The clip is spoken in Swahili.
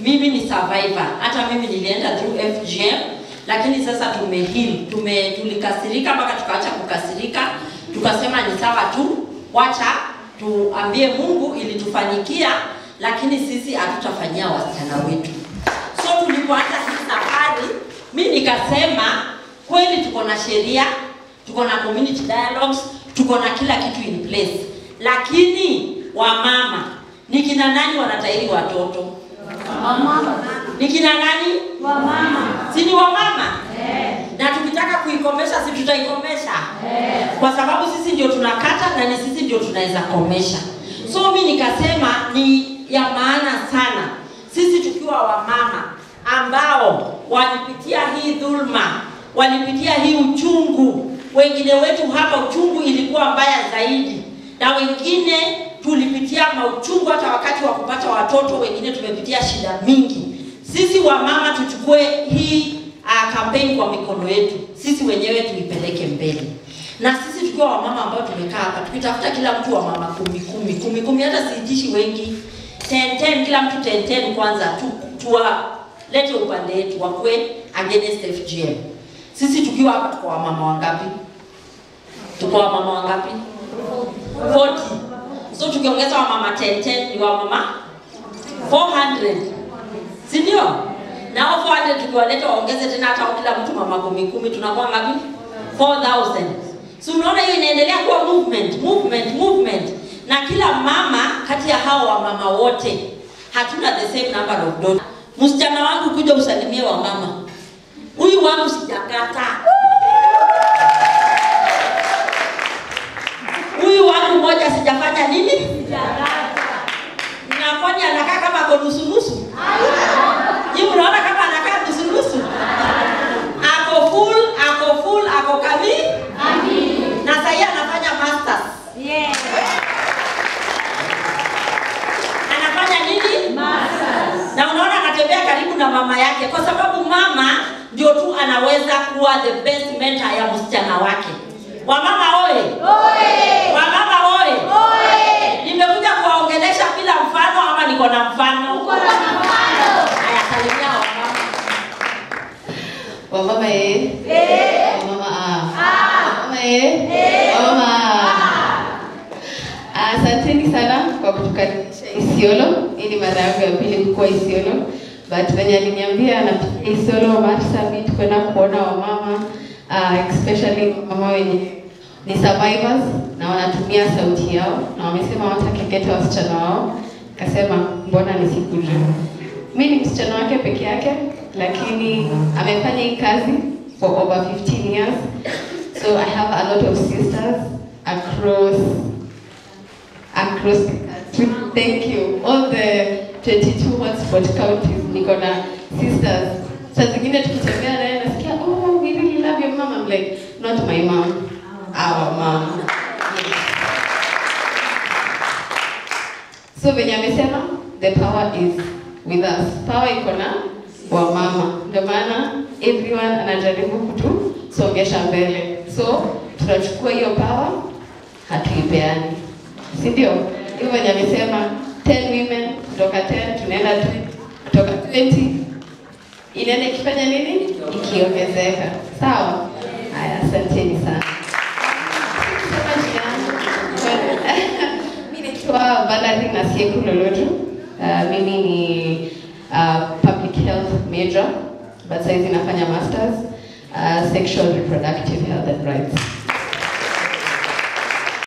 mimi ni survivor. Hata mimi nilienda through fgm lakini sasa tumeheal tume tulikasirika mpaka tukaacha kukasirika. Tukasema ni sawa tu. Wacha tuambie mungu ilitufanyikia lakini sisi hatutafanyia wasichana wetu. So tulipoanza hii safari mi nikasema kweli tuko na sheria tuko na community dialogues tuko na kila kitu in place. Lakini wamama ni kina nani wanatahiri watoto ni kina nani? Si ni wamama na tukitaka kuikomesha si tutaikomesha? Kwa sababu sisi ndio tunakata na ni sisi ndio tunaweza komesha. So mi nikasema ni ya maana sana sisi tukiwa wamama ambao walipitia hii dhulma walipitia hii uchungu. Wengine wetu hapa uchungu ilikuwa mbaya zaidi na wengine tulipitia mauchungu hata wakati wa kupata watoto wengine tumepitia shida mingi. Sisi wamama tuchukue hii uh, kampeni kwa mikono yetu. Sisi wenyewe tuipeleke mbele. Na sisi tukiwa wamama ambao tumekaa hapa tukitafuta kila mtu wa mama kumi kumi kumi kumi hata siitishi wengi. Ten, ten, kila mtu ten, ten kwanza tu, tuwalete upande wetu wakwe against fgm sisi tukiwa hapa tuko wamama wangapi? Tuko wamama wangapi? 40 so tukiongeza wamama 10 10 ni wamama 400 si ndio? Nao 400 tukiwaleta waongeze tena hata kila mtu mama kumi kumi tunakuwa ngapi? 4000 so unaona hiyo inaendelea kuwa movement movement movement. Na kila mama kati ya hao wamama wote hatuna the same number of daughters. Msichana wangu kuja usalimie wamama. huyu wangu sijakata mama yake kwa sababu mama ndio tu anaweza kuwa the best mentor ya msichana wake wamama oye wamama oye nimekuja kuwaongelesha bila mfano ama niko na mfano haya salimia wamama Wamama eh. Wamama ah. Wamama eh. Wamama ah. Asanteni sana kwa kutukaribisha Isiolo. Hii ni mara yangu ya pili kuwa Isiolo. But venye aliniambia napitia Isiolo Marsabit kwenda kuona wamama uh, especially mama wenye ni survivors na wanatumia sauti yao na wamesema watakeketa wasichana wao. Kasema mbona nisikuje? Mi ni msichana wake peke yake, lakini amefanya hii kazi for over 15 years. So I have a lot of sisters across across the country. Thank you. All the 22 hotspot counties niko na sisters. Saa zingine tukitembea naye nasikia, oh, we really love your mom. I'm like, not my mom, our mom. So venye amesema the power is with us. Power iko na wamama, ndio maana everyone anajaribu kutusongesha mbele. So tunachukua hiyo power, hatuipeani, si ndio? Hivyo venye amesema 10 women kutoka 10 tunaenda 20, kutoka 20 inaenda ikifanya nini? Ikiongezeka. Sawa? Haya, asanteni sana. Mimi naitwa. Uh, mimi ni uh, public health major but saizi nafanya masters uh, sexual reproductive health and rights.